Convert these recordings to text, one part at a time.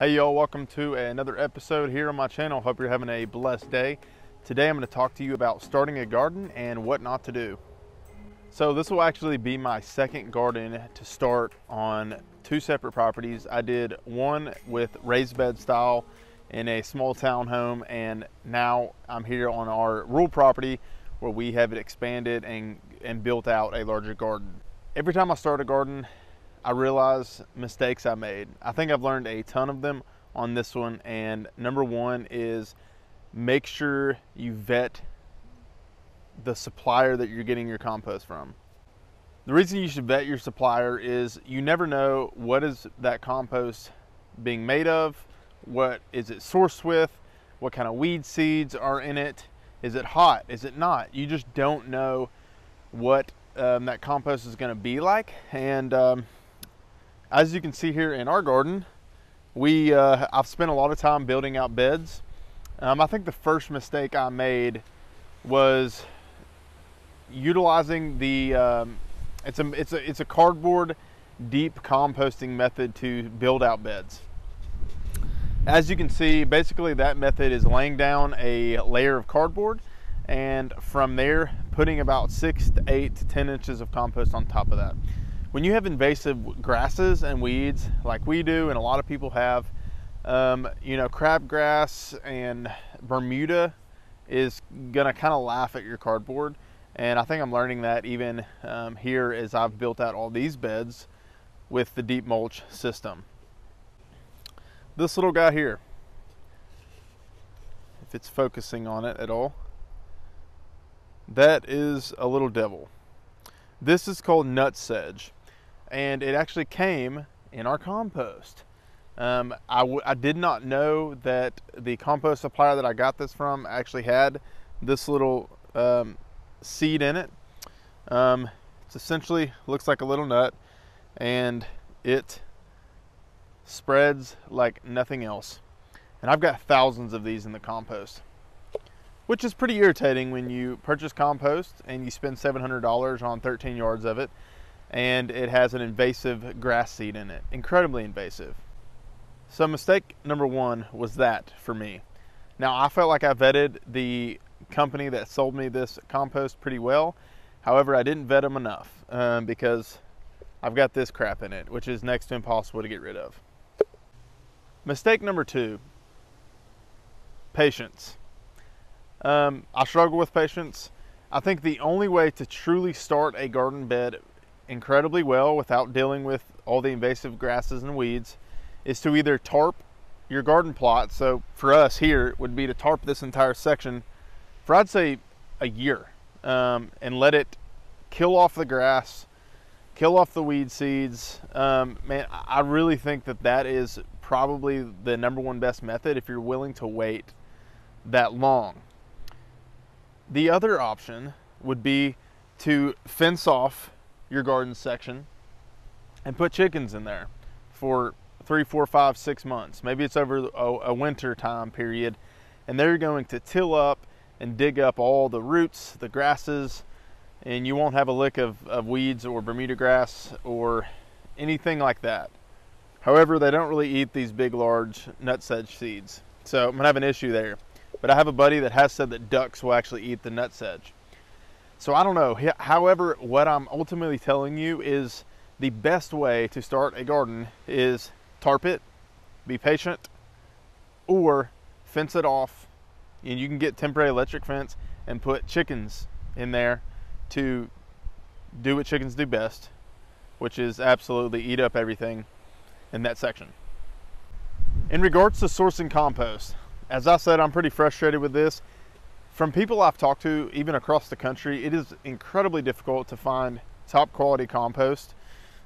Hey y'all, welcome to another episode here on my channel. Hope you're having a blessed day. Today I'm going to talk to you about starting a garden and what not to do. So this will actually be my second garden to start on two separate properties. I did one with raised bed style in a small town home and now I'm here on our rural property where we have it expanded and, and built out a larger garden. Every time I start a garden, I realize mistakes I made. I think I've learned a ton of them on this one. And number one is make sure you vet the supplier that you're getting your compost from. The reason you should vet your supplier is you never know what is that compost being made of, what is it sourced with, what kind of weed seeds are in it, is it hot, is it not? You just don't know what um, that compost is going to be like, and um, as you can see here in our garden, we uh, I've spent a lot of time building out beds. Um, I think the first mistake I made was utilizing the um, it's a it's a it's a cardboard deep composting method to build out beds. As you can see, basically that method is laying down a layer of cardboard and from there putting about six to eight to 10 inches of compost on top of that when you have invasive grasses and weeds like we do and a lot of people have, um, you know, crabgrass and Bermuda is gonna kind of laugh at your cardboard. And I think I'm learning that even um, here as I've built out all these beds with the deep mulch system. This little guy here, if it's focusing on it at all, that is a little devil. This is called nut sedge and it actually came in our compost. Um, I, did not know that the compost supplier that I got this from actually had this little um, seed in it. Um, it's essentially looks like a little nut and it spreads like nothing else. And I've got thousands of these in the compost, which is pretty irritating when you purchase compost and you spend $700 on 13 yards of it and it has an invasive grass seed in it. Incredibly invasive. So mistake number one was that for me. Now I felt like I vetted the company that sold me this compost pretty well. However, I didn't vet them enough um, because I've got this crap in it, which is next to impossible to get rid of. Mistake number two, patience. Um, I struggle with patience. I think the only way to truly start a garden bed incredibly well without dealing with all the invasive grasses and weeds is to either tarp your garden plot. So for us here, it would be to tarp this entire section for I'd say a year um, and let it kill off the grass, kill off the weed seeds. Um, man, I really think that that is probably the number one best method if you're willing to wait that long. The other option would be to fence off your garden section and put chickens in there for three, four, five, six months. Maybe it's over a, a, winter time period, and they're going to till up and dig up all the roots, the grasses, and you won't have a lick of, of weeds or Bermuda grass or anything like that. However, they don't really eat these big, large nutsedge seeds. So I'm gonna have an issue there. But I have a buddy that has said that ducks will actually eat the nutsedge. So I don't know. However, what I'm ultimately telling you is the best way to start a garden is tarp it, be patient, or fence it off. And you can get temporary electric fence and put chickens in there to do what chickens do best, which is absolutely eat up everything in that section. In regards to sourcing compost, as I said, I'm pretty frustrated with this from people I've talked to, even across the country, it is incredibly difficult to find top quality compost.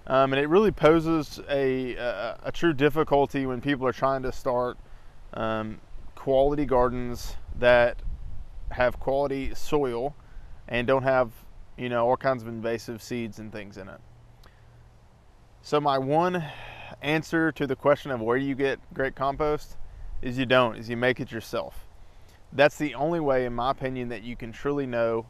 Um, and it really poses a, a, a, true difficulty when people are trying to start um, quality gardens that have quality soil and don't have, you know, all kinds of invasive seeds and things in it. So my one answer to the question of where do you get great compost is you don't, is you make it yourself that's the only way, in my opinion, that you can truly know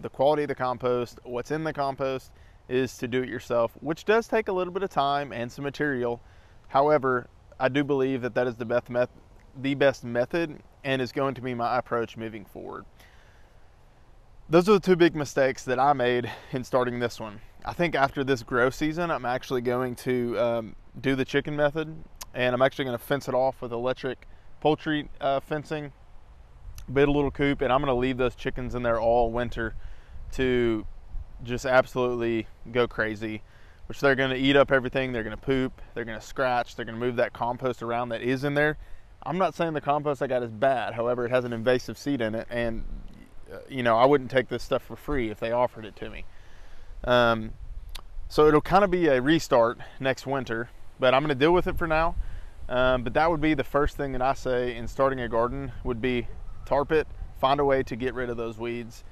the quality of the compost, what's in the compost, is to do it yourself, which does take a little bit of time and some material. However, I do believe that that is the best method, the best method, and is going to be my approach moving forward. Those are the two big mistakes that I made in starting this one. I think after this grow season, I'm actually going to um, do the chicken method, and I'm actually going to fence it off with electric poultry uh, fencing, build a little coop, and I'm going to leave those chickens in there all winter to just absolutely go crazy which they're going to eat up everything. They're going to poop. They're going to scratch. They're going to move that compost around that is in there. I'm not saying the compost I got is bad. However, it has an invasive seed in it, and uh, you know I wouldn't take this stuff for free if they offered it to me. Um, so it'll kind of be a restart next winter, but I'm going to deal with it for now. Um, but that would be the first thing that I say in starting a garden would be tarp it, find a way to get rid of those weeds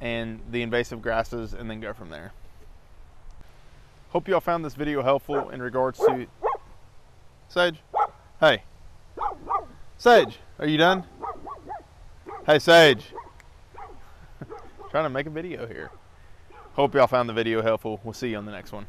and the invasive grasses, and then go from there. Hope y'all found this video helpful in regards to Sage. Hey. Sage, are you done? Hey Sage. Trying to make a video here. Hope y'all found the video helpful. We'll see you on the next one.